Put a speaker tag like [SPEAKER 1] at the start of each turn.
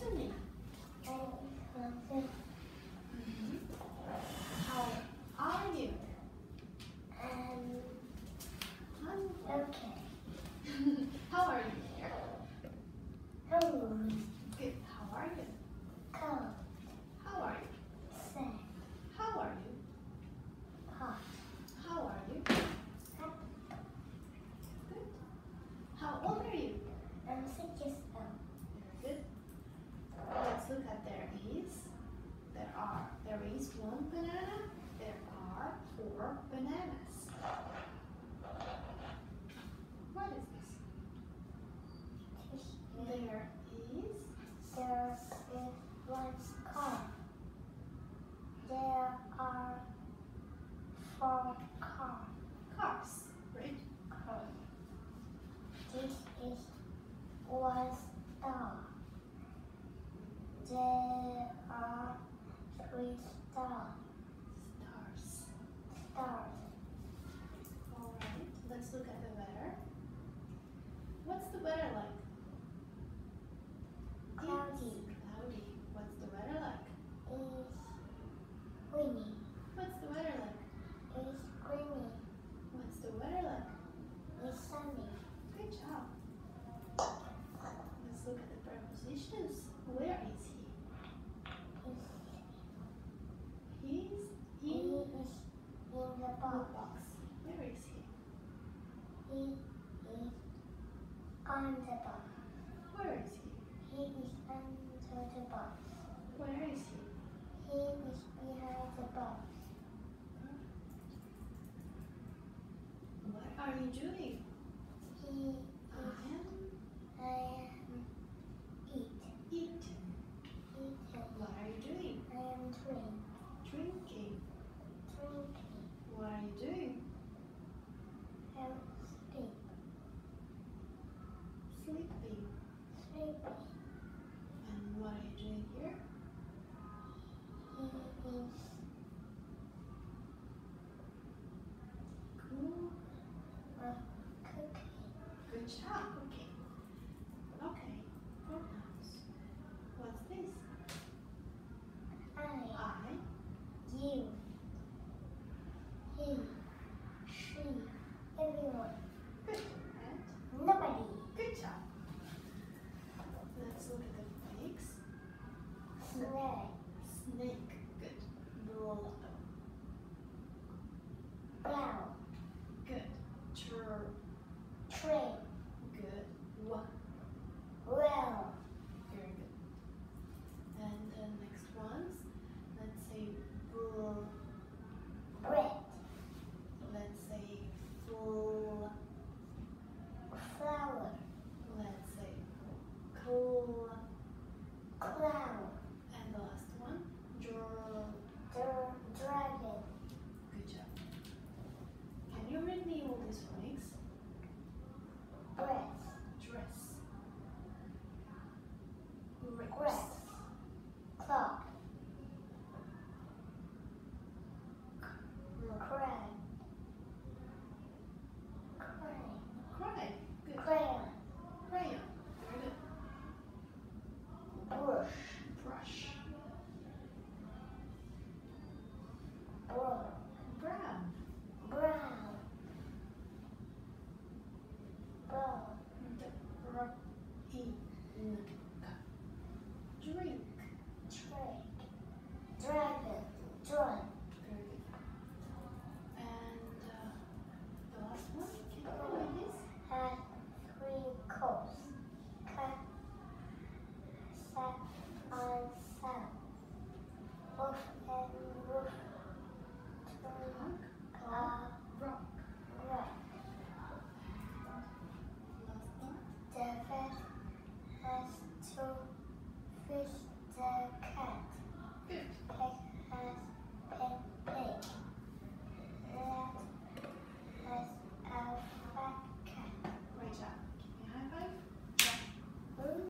[SPEAKER 1] What's your name?
[SPEAKER 2] I'm
[SPEAKER 1] How are you?
[SPEAKER 2] um,
[SPEAKER 1] I'm
[SPEAKER 2] okay.
[SPEAKER 1] How are you there?
[SPEAKER 2] Hungry,
[SPEAKER 1] Good. How are you?
[SPEAKER 2] cold,
[SPEAKER 1] How are you?
[SPEAKER 2] sad,
[SPEAKER 1] How are you?
[SPEAKER 2] hot,
[SPEAKER 1] How are you?
[SPEAKER 2] happy.
[SPEAKER 1] Good. How old are you?
[SPEAKER 2] I'm six years old.
[SPEAKER 1] Very good. Let's look at there is. There are. There is one banana. There are four bananas. What is this? There is.
[SPEAKER 2] There is one car. There are four cars.
[SPEAKER 1] Cars, right?
[SPEAKER 2] This is one star. There are three stars.
[SPEAKER 1] Stars.
[SPEAKER 2] Stars.
[SPEAKER 1] All right. Let's look at the weather. What's the weather like?
[SPEAKER 2] Cloudy.
[SPEAKER 1] It's cloudy. What's the weather like?
[SPEAKER 2] Is windy.
[SPEAKER 1] What's the weather like?
[SPEAKER 2] Is greeny.
[SPEAKER 1] What's the weather like?
[SPEAKER 2] Is sunny.
[SPEAKER 1] Good job. Let's look at the prepositions. Where is he?
[SPEAKER 2] Is
[SPEAKER 1] He's
[SPEAKER 2] he
[SPEAKER 1] in
[SPEAKER 2] is in the
[SPEAKER 1] the
[SPEAKER 2] box.
[SPEAKER 1] box. Where is he?
[SPEAKER 2] He is on the box.
[SPEAKER 1] Where is he?
[SPEAKER 2] He is under the box.
[SPEAKER 1] Where is he?
[SPEAKER 2] He is behind the box.
[SPEAKER 1] What are you doing?
[SPEAKER 2] He
[SPEAKER 1] I
[SPEAKER 2] is
[SPEAKER 1] am
[SPEAKER 2] I am eat.
[SPEAKER 1] eating.
[SPEAKER 2] Eating.
[SPEAKER 1] What are you doing?
[SPEAKER 2] I am drink.
[SPEAKER 1] Drinking.
[SPEAKER 2] Drinking.
[SPEAKER 1] What are you doing?
[SPEAKER 2] I am sleep.
[SPEAKER 1] Sleeping.
[SPEAKER 2] Sleeping.
[SPEAKER 1] And what are you doing here?
[SPEAKER 2] He is
[SPEAKER 1] Cool.
[SPEAKER 2] uh, cooking.
[SPEAKER 1] Good job. Okay. Okay. Pronouns. What's this?
[SPEAKER 2] I.
[SPEAKER 1] I.
[SPEAKER 2] You. He. She. Everyone.
[SPEAKER 1] Good. And
[SPEAKER 2] Nobody.
[SPEAKER 1] good job. Let's look at the fakes.
[SPEAKER 2] Snake.
[SPEAKER 1] Snake. Good.
[SPEAKER 2] Brown.
[SPEAKER 1] Good. Tur.
[SPEAKER 2] Train.
[SPEAKER 1] Good. Wa.
[SPEAKER 2] Well.
[SPEAKER 1] Very good. And the next ones. Let's say bull.
[SPEAKER 2] Bread.
[SPEAKER 1] Let's say full.
[SPEAKER 2] Flower.
[SPEAKER 1] Let's say cool.
[SPEAKER 2] Cloud.
[SPEAKER 1] Brown. Brown. Drink. Drink.
[SPEAKER 2] Dragon. Dragon.
[SPEAKER 1] And the last one, can you read
[SPEAKER 2] this?
[SPEAKER 1] Three coats.
[SPEAKER 2] On